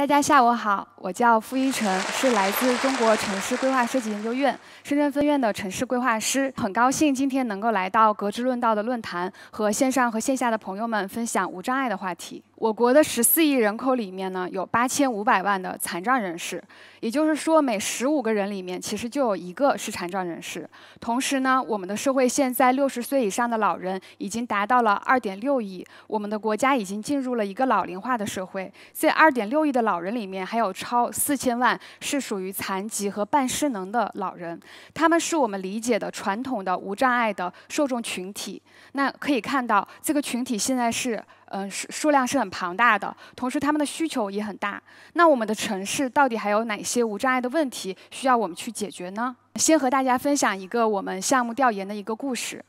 大家下午好，我叫付一晨，是来自中国城市规划设计研究院深圳分院的城市规划师。很高兴今天能够来到格致论道的论坛，和线上和线下的朋友们分享无障碍的话题。我国的十四亿人口里面呢，有八千五百万的残障人士，也就是说，每十五个人里面其实就有一个是残障人士。同时呢，我们的社会现在六十岁以上的老人已经达到了二点六亿，我们的国家已经进入了一个老龄化的社会。这二点六亿的老人里面，还有超四千万是属于残疾和半失能的老人，他们是我们理解的传统的无障碍的受众群体。那可以看到，这个群体现在是。嗯，数数量是很庞大的，同时他们的需求也很大。那我们的城市到底还有哪些无障碍的问题需要我们去解决呢？先和大家分享一个我们项目调研的一个故事。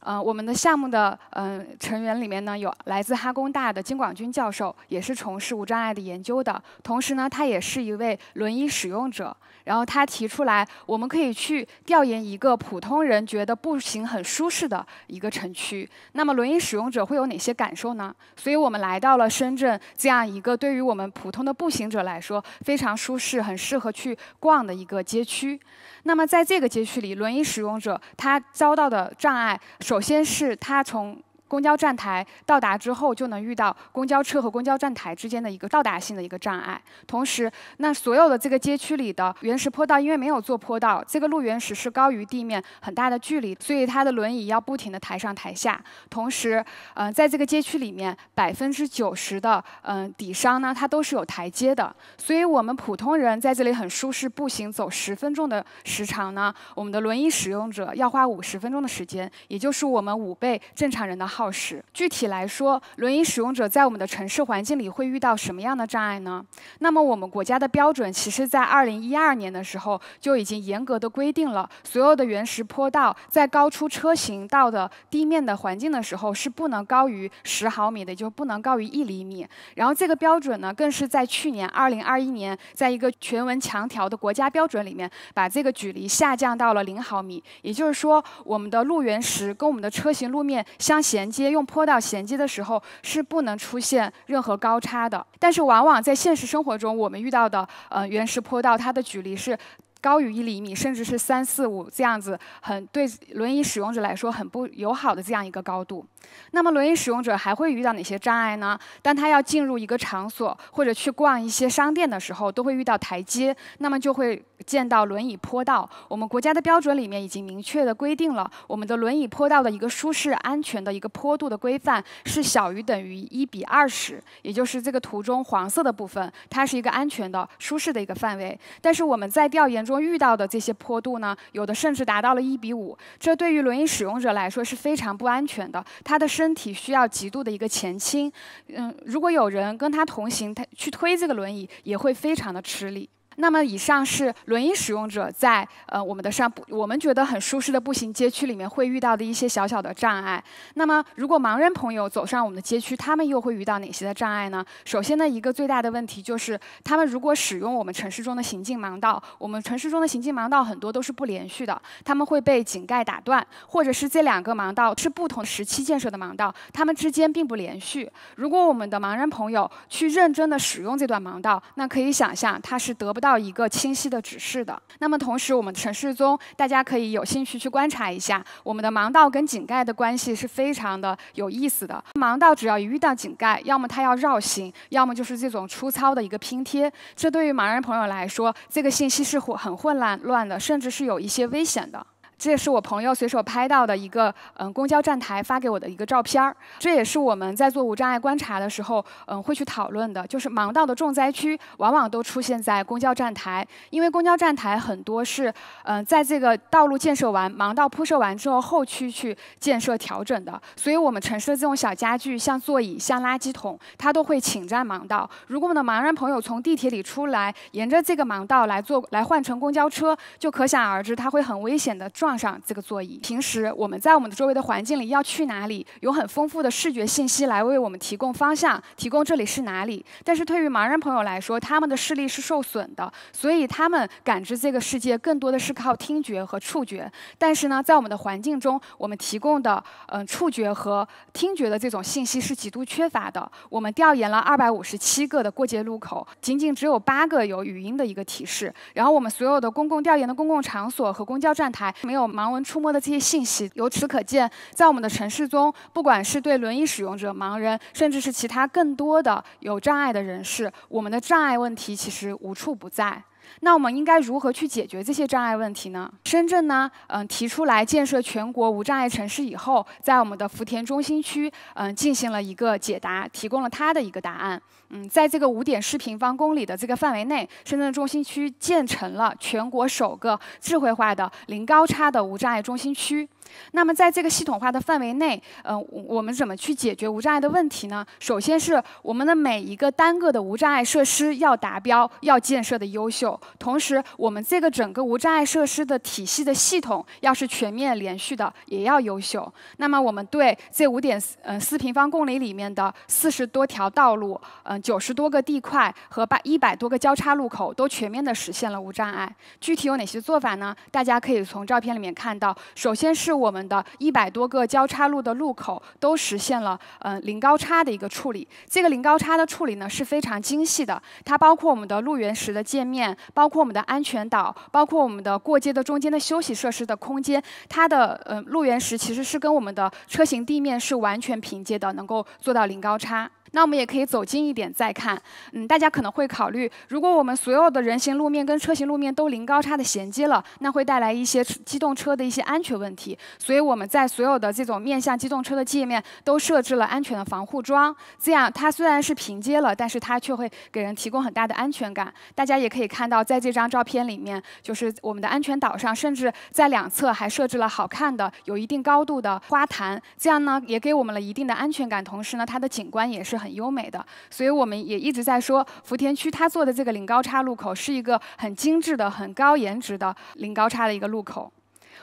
呃，我们的项目的嗯成员里面呢，有来自哈工大的金广军教授，也是从事无障碍的研究的。同时呢，他也是一位轮椅使用者。然后他提出来，我们可以去调研一个普通人觉得步行很舒适的一个城区。那么轮椅使用者会有哪些感受呢？所以我们来到了深圳这样一个对于我们普通的步行者来说非常舒适、很适合去逛的一个街区。那么在这个街区里，轮椅使用者他遭到的障碍，首先是他从公交站台到达之后，就能遇到公交车和公交站台之间的一个到达性的一个障碍。同时，那所有的这个街区里的原石坡道，因为没有做坡道，这个路原石是高于地面很大的距离，所以它的轮椅要不停的抬上抬下。同时，嗯，在这个街区里面，百分之九十的嗯底商呢，它都是有台阶的。所以我们普通人在这里很舒适，步行走十分钟的时长呢，我们的轮椅使用者要花五十分钟的时间，也就是我们五倍正常人的。耗时。具体来说，轮椅使用者在我们的城市环境里会遇到什么样的障碍呢？那么，我们国家的标准其实在二零一二年的时候就已经严格的规定了，所有的原石坡道在高出车行道的地面的环境的时候是不能高于十毫米的，就不能高于一厘米。然后，这个标准呢，更是在去年二零二一年，在一个全文强调的国家标准里面，把这个距离下降到了零毫米。也就是说，我们的路原石跟我们的车行路面相衔。接用坡道衔接的时候是不能出现任何高差的，但是往往在现实生活中，我们遇到的呃原石坡道，它的距离是。高于一厘米，甚至是三四五这样子，很对轮椅使用者来说很不友好的这样一个高度。那么轮椅使用者还会遇到哪些障碍呢？当他要进入一个场所或者去逛一些商店的时候，都会遇到台阶，那么就会见到轮椅坡道。我们国家的标准里面已经明确的规定了，我们的轮椅坡道的一个舒适安全的一个坡度的规范是小于等于一比二十，也就是这个图中黄色的部分，它是一个安全的、舒适的一个范围。但是我们在调研。中遇到的这些坡度呢，有的甚至达到了一比五，这对于轮椅使用者来说是非常不安全的。他的身体需要极度的一个前倾，嗯，如果有人跟他同行，他去推这个轮椅也会非常的吃力。那么以上是轮椅使用者在呃我们的上我们觉得很舒适的步行街区里面会遇到的一些小小的障碍。那么如果盲人朋友走上我们的街区，他们又会遇到哪些的障碍呢？首先呢，一个最大的问题就是他们如果使用我们城市中的行进盲道，我们城市中的行进盲道很多都是不连续的，他们会被井盖打断，或者是这两个盲道是不同时期建设的盲道，它们之间并不连续。如果我们的盲人朋友去认真的使用这段盲道，那可以想象他是得不到。到一个清晰的指示的。那么同时，我们城市中大家可以有兴趣去观察一下，我们的盲道跟井盖的关系是非常的有意思的。盲道只要一遇到井盖，要么它要绕行，要么就是这种粗糙的一个拼贴。这对于盲人朋友来说，这个信息是混很混乱乱的，甚至是有一些危险的。这也是我朋友随手拍到的一个嗯公交站台发给我的一个照片儿。这也是我们在做无障碍观察的时候嗯会去讨论的，就是盲道的重灾区往往都出现在公交站台，因为公交站台很多是嗯在这个道路建设完、盲道铺设完之后后区去建设调整的，所以我们城市的这种小家具，像座椅、像垃圾桶，它都会侵占盲道。如果我们的盲人朋友从地铁里出来，沿着这个盲道来坐来换乘公交车，就可想而知，他会很危险的撞。放上这个座椅。平时我们在我们的周围的环境里要去哪里，有很丰富的视觉信息来为我们提供方向，提供这里是哪里。但是对于盲人朋友来说，他们的视力是受损的，所以他们感知这个世界更多的是靠听觉和触觉。但是呢，在我们的环境中，我们提供的嗯触觉和听觉的这种信息是极度缺乏的。我们调研了二百五十七个的过街路口，仅仅只有八个有语音的一个提示。然后我们所有的公共调研的公共场所和公交站台没有盲文触摸的这些信息。由此可见，在我们的城市中，不管是对轮椅使用者、盲人，甚至是其他更多的有障碍的人士，我们的障碍问题其实无处不在。那我们应该如何去解决这些障碍问题呢？深圳呢，嗯，提出来建设全国无障碍城市以后，在我们的福田中心区，嗯，进行了一个解答，提供了他的一个答案。嗯，在这个五点四平方公里的这个范围内，深圳中心区建成了全国首个智慧化的零高差的无障碍中心区。那么，在这个系统化的范围内，嗯，我们怎么去解决无障碍的问题呢？首先是我们的每一个单个的无障碍设施要达标，要建设的优秀。同时，我们这个整个无障碍设施的体系的系统要是全面连续的，也要优秀。那么，我们对这五点嗯四平方公里里面的四十多条道路，呃九十多个地块和百一百多个交叉路口，都全面的实现了无障碍。具体有哪些做法呢？大家可以从照片里面看到。首先是我们的一百多个交叉路的路口都实现了嗯零高差的一个处理。这个零高差的处理呢是非常精细的，它包括我们的路缘石的界面，包括我们的安全岛，包括我们的过街的中间的休息设施的空间，它的呃路缘石其实是跟我们的车行地面是完全平接的，能够做到零高差。那我们也可以走近一点再看，嗯，大家可能会考虑，如果我们所有的人行路面跟车行路面都零高差的衔接了，那会带来一些机动车的一些安全问题。所以我们在所有的这种面向机动车的界面都设置了安全的防护桩，这样它虽然是平接了，但是它却会给人提供很大的安全感。大家也可以看到，在这张照片里面，就是我们的安全岛上，甚至在两侧还设置了好看的、有一定高度的花坛，这样呢也给我们了一定的安全感，同时呢它的景观也是。很优美的，所以我们也一直在说，福田区它做的这个零高差路口是一个很精致的、很高颜值的零高差的一个路口。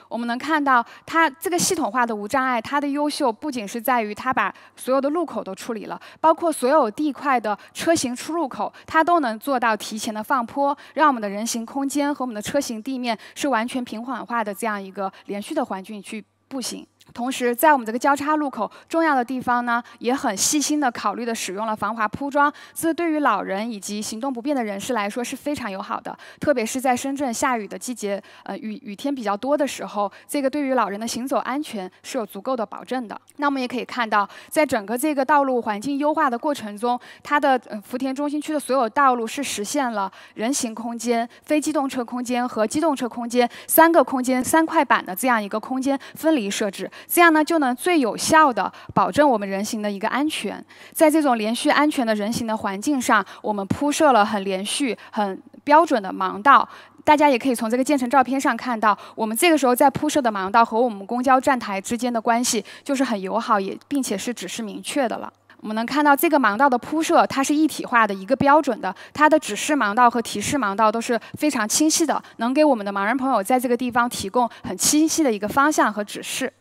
我们能看到，它这个系统化的无障碍，它的优秀不仅是在于它把所有的路口都处理了，包括所有地块的车行出入口，它都能做到提前的放坡，让我们的人行空间和我们的车行地面是完全平缓化的这样一个连续的环境去步行。同时，在我们这个交叉路口重要的地方呢，也很细心的考虑的使用了防滑铺装，这对于老人以及行动不便的人士来说是非常友好的。特别是在深圳下雨的季节，呃雨雨天比较多的时候，这个对于老人的行走安全是有足够的保证的。那我们也可以看到，在整个这个道路环境优化的过程中，它的福田中心区的所有道路是实现了人行空间、非机动车空间和机动车空间三个空间三块板的这样一个空间分离设置。这样呢，就能最有效的保证我们人行的一个安全。在这种连续安全的人行的环境上，我们铺设了很连续、很标准的盲道。大家也可以从这个建成照片上看到，我们这个时候在铺设的盲道和我们公交站台之间的关系就是很友好，也并且是指示明确的了。我们能看到这个盲道的铺设，它是一体化的一个标准的，它的指示盲道和提示盲道都是非常清晰的，能给我们的盲人朋友在这个地方提供很清晰的一个方向和指示。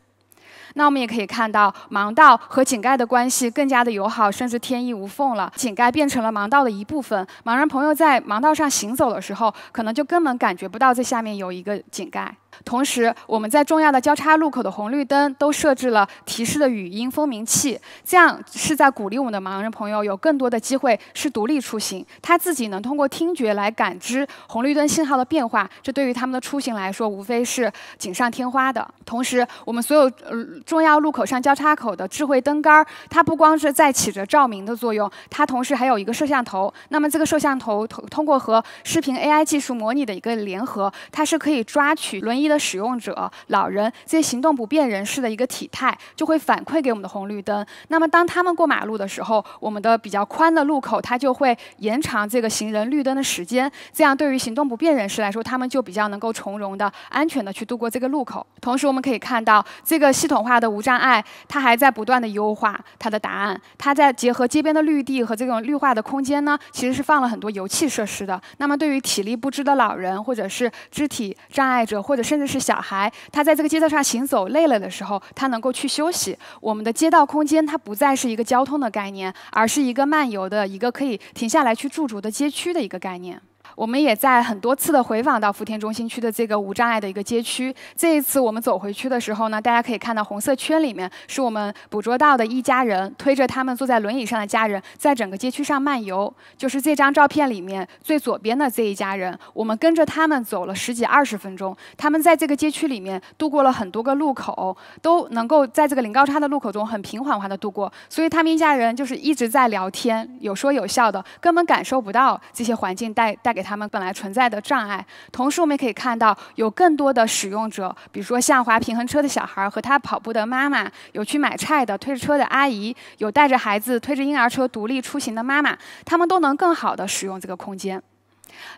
那我们也可以看到，盲道和井盖的关系更加的友好，甚至天衣无缝了。井盖变成了盲道的一部分，盲人朋友在盲道上行走的时候，可能就根本感觉不到这下面有一个井盖。同时，我们在重要的交叉路口的红绿灯都设置了提示的语音蜂鸣器，这样是在鼓励我们的盲人朋友有更多的机会是独立出行，他自己能通过听觉来感知红绿灯信号的变化，这对于他们的出行来说无非是锦上添花的。同时，我们所有呃重要路口上交叉口的智慧灯杆儿，它不光是在起着照明的作用，它同时还有一个摄像头。那么这个摄像头通通过和视频 AI 技术模拟的一个联合，它是可以抓取轮椅。的使用者、老人这些行动不便人士的一个体态，就会反馈给我们的红绿灯。那么，当他们过马路的时候，我们的比较宽的路口，它就会延长这个行人绿灯的时间。这样，对于行动不便人士来说，他们就比较能够从容的、安全的去度过这个路口。同时，我们可以看到，这个系统化的无障碍，它还在不断的优化它的答案。它在结合街边的绿地和这种绿化的空间呢，其实是放了很多油气设施的。那么，对于体力不支的老人，或者是肢体障碍者，或者是甚至是小孩，他在这个街道上行走累了的时候，他能够去休息。我们的街道空间它不再是一个交通的概念，而是一个漫游的一个可以停下来去驻足的街区的一个概念。我们也在很多次的回访到福田中心区的这个无障碍的一个街区。这一次我们走回去的时候呢，大家可以看到红色圈里面是我们捕捉到的一家人推着他们坐在轮椅上的家人，在整个街区上漫游。就是这张照片里面最左边的这一家人，我们跟着他们走了十几二十分钟。他们在这个街区里面度过了很多个路口，都能够在这个零高差的路口中很平缓化的度过。所以他们一家人就是一直在聊天，有说有笑的，根本感受不到这些环境带带给。他们本来存在的障碍，同时我们也可以看到有更多的使用者，比如说像滑平衡车的小孩和他跑步的妈妈，有去买菜的推着车的阿姨，有带着孩子推着婴儿车独立出行的妈妈，他们都能更好的使用这个空间。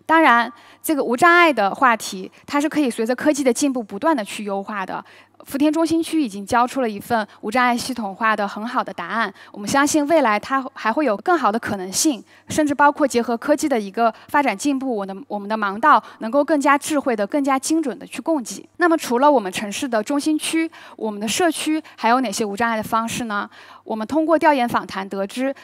当然，这个无障碍的话题，它是可以随着科技的进步不断的去优化的。福田中心区已经交出了一份无障碍系统化的很好的答案。我们相信未来它还会有更好的可能性，甚至包括结合科技的一个发展进步，我的我们的盲道能够更加智慧的、更加精准的去供给。那么，除了我们城市的中心区，我们的社区还有哪些无障碍的方式呢？我们通过调研访谈得知。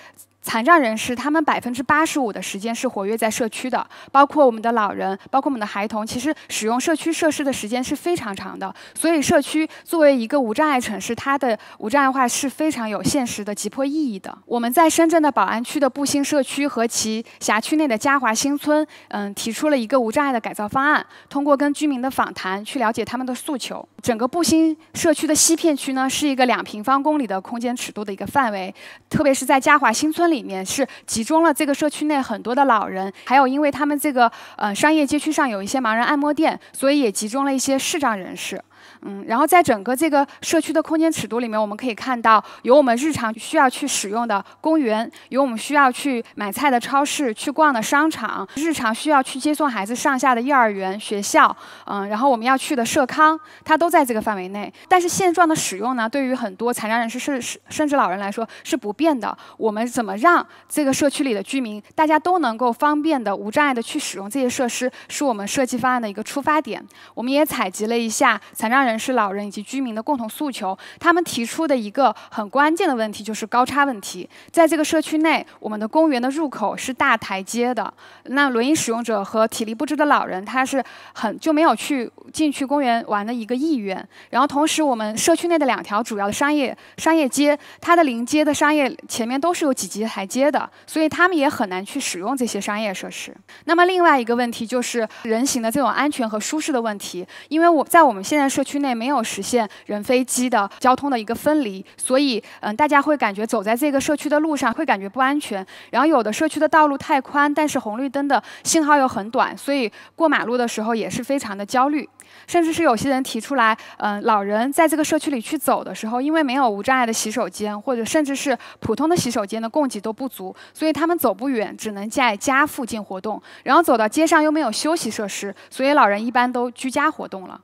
残障人士，他们百分之八十五的时间是活跃在社区的，包括我们的老人，包括我们的孩童，其实使用社区设施的时间是非常长的。所以，社区作为一个无障碍城市，它的无障碍化是非常有现实的急迫意义的。我们在深圳的宝安区的步新社区和其辖区内的嘉华新村，嗯，提出了一个无障碍的改造方案。通过跟居民的访谈，去了解他们的诉求。整个布新社区的西片区呢，是一个两平方公里的空间尺度的一个范围，特别是在嘉华新村里面是集中了这个社区内很多的老人，还有因为他们这个呃商业街区上有一些盲人按摩店，所以也集中了一些视障人士。嗯，然后在整个这个社区的空间尺度里面，我们可以看到有我们日常需要去使用的公园，有我们需要去买菜的超市、去逛的商场，日常需要去接送孩子上下的幼儿园、学校，嗯，然后我们要去的社康，它都在这个范围内。但是现状的使用呢，对于很多残障人士甚甚至老人来说是不变的。我们怎么让这个社区里的居民大家都能够方便的、无障碍的去使用这些设施，是我们设计方案的一个出发点。我们也采集了一下残障人。是老人以及居民的共同诉求。他们提出的一个很关键的问题就是高差问题。在这个社区内，我们的公园的入口是大台阶的，那轮椅使用者和体力不支的老人，他是很就没有去进去公园玩的一个意愿。然后同时，我们社区内的两条主要的商业商业街，它的临街的商业前面都是有几级台阶的，所以他们也很难去使用这些商业设施。那么另外一个问题就是人行的这种安全和舒适的问题，因为我在我们现在社区。内没有实现人飞机的交通的一个分离，所以嗯，大家会感觉走在这个社区的路上会感觉不安全。然后有的社区的道路太宽，但是红绿灯的信号又很短，所以过马路的时候也是非常的焦虑。甚至是有些人提出来，嗯，老人在这个社区里去走的时候，因为没有无障碍的洗手间，或者甚至是普通的洗手间的供给都不足，所以他们走不远，只能在家附近活动。然后走到街上又没有休息设施，所以老人一般都居家活动了。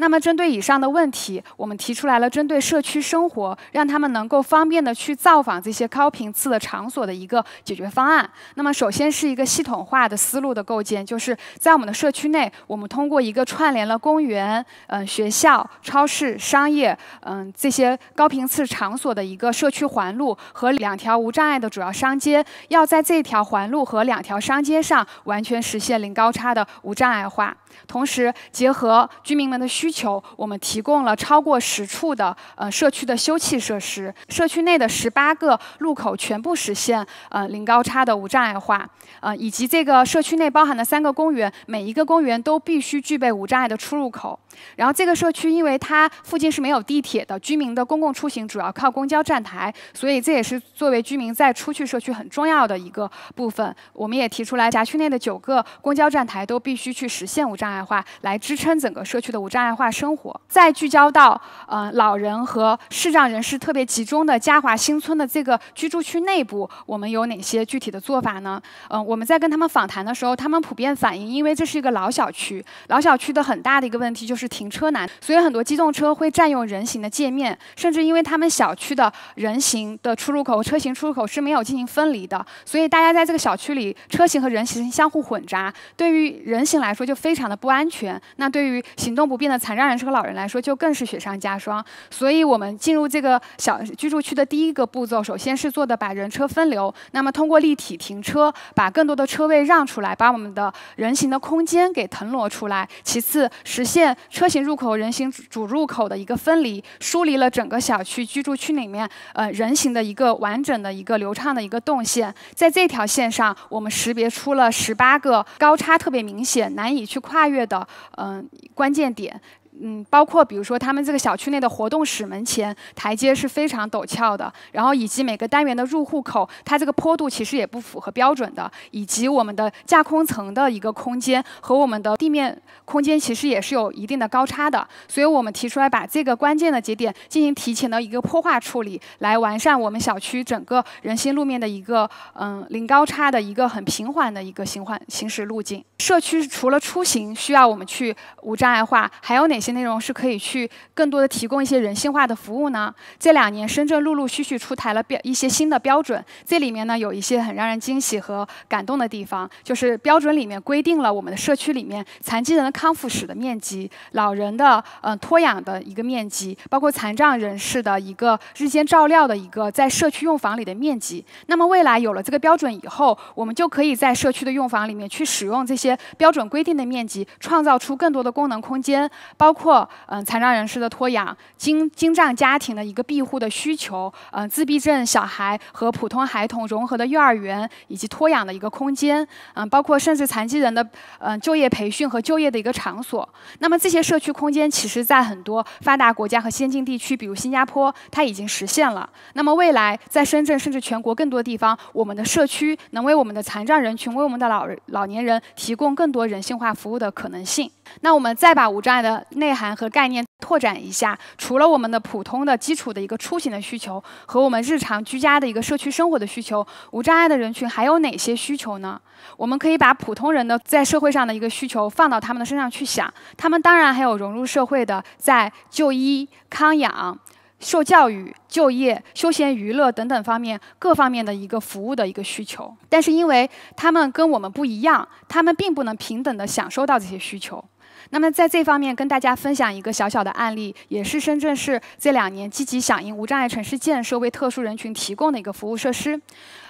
那么，针对以上的问题，我们提出来了针对社区生活，让他们能够方便的去造访这些高频次的场所的一个解决方案。那么，首先是一个系统化的思路的构建，就是在我们的社区内，我们通过一个串联了公园、嗯学校、超市、商业，嗯这些高频次场所的一个社区环路和两条无障碍的主要商街，要在这条环路和两条商街上完全实现零高差的无障碍化。同时，结合居民们的需需求，我们提供了超过十处的呃社区的休憩设施，社区内的十八个路口全部实现呃零高差的无障碍化，呃以及这个社区内包含的三个公园，每一个公园都必须具备无障碍的出入口。然后这个社区因为它附近是没有地铁的，居民的公共出行主要靠公交站台，所以这也是作为居民在出去社区很重要的一个部分。我们也提出来，辖区内的九个公交站台都必须去实现无障碍化，来支撑整个社区的无障碍化生活。再聚焦到呃老人和视障人士特别集中的嘉华新村的这个居住区内部，我们有哪些具体的做法呢？嗯，我们在跟他们访谈的时候，他们普遍反映，因为这是一个老小区，老小区的很大的一个问题就是。停车难，所以很多机动车会占用人行的界面，甚至因为他们小区的人行的出入口和、车行出入口是没有进行分离的，所以大家在这个小区里，车行和人行相互混杂，对于人行来说就非常的不安全。那对于行动不便的残障人士和老人来说就更是雪上加霜。所以我们进入这个小居住区的第一个步骤，首先是做的把人车分流，那么通过立体停车，把更多的车位让出来，把我们的人行的空间给腾挪出来。其次，实现车型入口、人行主入口的一个分离，梳理了整个小区居住区里面呃人行的一个完整的一个流畅的一个动线。在这条线上，我们识别出了十八个高差特别明显、难以去跨越的嗯关键点。嗯，包括比如说他们这个小区内的活动室门前台阶是非常陡峭的，然后以及每个单元的入户口，它这个坡度其实也不符合标准的，以及我们的架空层的一个空间和我们的地面空间其实也是有一定的高差的，所以我们提出来把这个关键的节点进行提前的一个坡化处理，来完善我们小区整个人行路面的一个嗯零高差的一个很平缓的一个行环行驶路径。社区除了出行需要我们去无障碍化，还有哪些？内容是可以去更多的提供一些人性化的服务呢？这两年深圳陆陆续续出台了标一些新的标准，这里面呢有一些很让人惊喜和感动的地方，就是标准里面规定了我们的社区里面残疾人的康复室的面积、老人的呃托养的一个面积，包括残障人士的一个日间照料的一个在社区用房里的面积。那么未来有了这个标准以后，我们就可以在社区的用房里面去使用这些标准规定的面积，创造出更多的功能空间，包。括嗯残障人士的托养、精精障家庭的一个庇护的需求，嗯自闭症小孩和普通孩童融合的幼儿园以及托养的一个空间，嗯包括甚至残疾人的嗯就业培训和就业的一个场所。那么这些社区空间，其实在很多发达国家和先进地区，比如新加坡，它已经实现了。那么未来在深圳甚至全国更多地方，我们的社区能为我们的残障人群、为我们的老人老年人提供更多人性化服务的可能性。那我们再把无障碍的内内涵和概念拓展一下，除了我们的普通的基础的一个出行的需求和我们日常居家的一个社区生活的需求，无障碍的人群还有哪些需求呢？我们可以把普通人的在社会上的一个需求放到他们的身上去想，他们当然还有融入社会的在就医、康养。受教育、就业、休闲娱乐等等方面各方面的一个服务的一个需求，但是因为他们跟我们不一样，他们并不能平等的享受到这些需求。那么在这方面跟大家分享一个小小的案例，也是深圳市这两年积极响应无障碍城市建设为特殊人群提供的一个服务设施。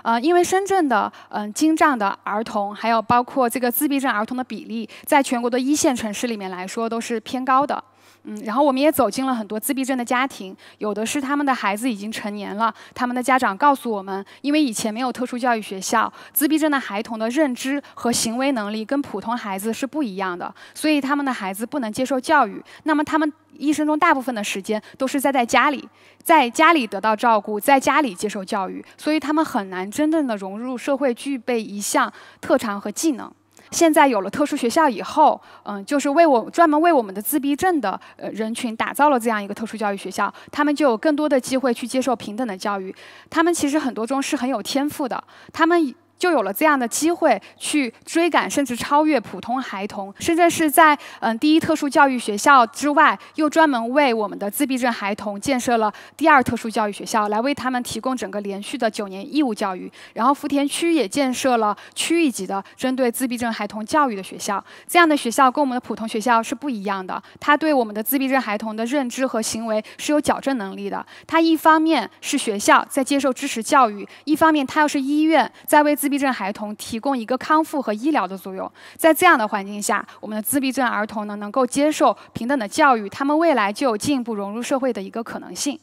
呃，因为深圳的嗯精障的儿童，还有包括这个自闭症儿童的比例，在全国的一线城市里面来说都是偏高的。嗯，然后我们也走进了很多自闭症的家庭，有的是他们的孩子已经成年了，他们的家长告诉我们，因为以前没有特殊教育学校，自闭症的孩童的认知和行为能力跟普通孩子是不一样的，所以他们的孩子不能接受教育。那么他们一生中大部分的时间都是在在家里，在家里得到照顾，在家里接受教育，所以他们很难真正的融入社会，具备一项特长和技能。现在有了特殊学校以后，嗯，就是为我专门为我们的自闭症的呃人群打造了这样一个特殊教育学校，他们就有更多的机会去接受平等的教育。他们其实很多中是很有天赋的，他们。就有了这样的机会去追赶甚至超越普通孩童。深圳市在嗯第一特殊教育学校之外，又专门为我们的自闭症孩童建设了第二特殊教育学校，来为他们提供整个连续的九年义务教育。然后福田区也建设了区域级的针对自闭症孩童教育的学校。这样的学校跟我们的普通学校是不一样的，它对我们的自闭症孩童的认知和行为是有矫正能力的。它一方面是学校在接受知识教育，一方面它又是医院在为自自闭症孩童提供一个康复和医疗的作用，在这样的环境下，我们的自闭症儿童呢能够接受平等的教育，他们未来就有进一步融入社会的一个可能性。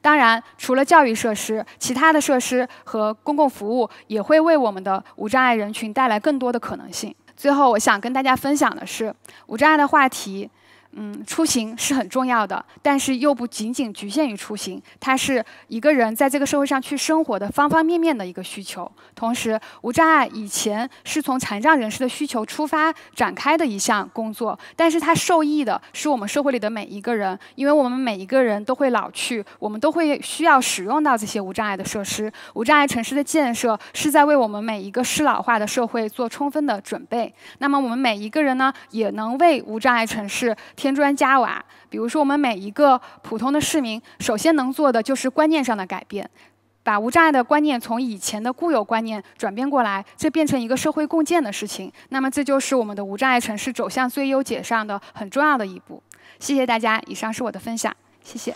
当然，除了教育设施，其他的设施和公共服务也会为我们的无障碍人群带来更多的可能性。最后，我想跟大家分享的是，无障碍的话题。嗯，出行是很重要的，但是又不仅仅局限于出行，它是一个人在这个社会上去生活的方方面面的一个需求。同时，无障碍以前是从残障人士的需求出发展开的一项工作，但是它受益的是我们社会里的每一个人，因为我们每一个人都会老去，我们都会需要使用到这些无障碍的设施。无障碍城市的建设是在为我们每一个适老化的社会做充分的准备。那么，我们每一个人呢，也能为无障碍城市。添砖加瓦，比如说我们每一个普通的市民，首先能做的就是观念上的改变，把无障碍的观念从以前的固有观念转变过来，这变成一个社会共建的事情。那么这就是我们的无障碍城市走向最优解上的很重要的一步。谢谢大家，以上是我的分享，谢谢。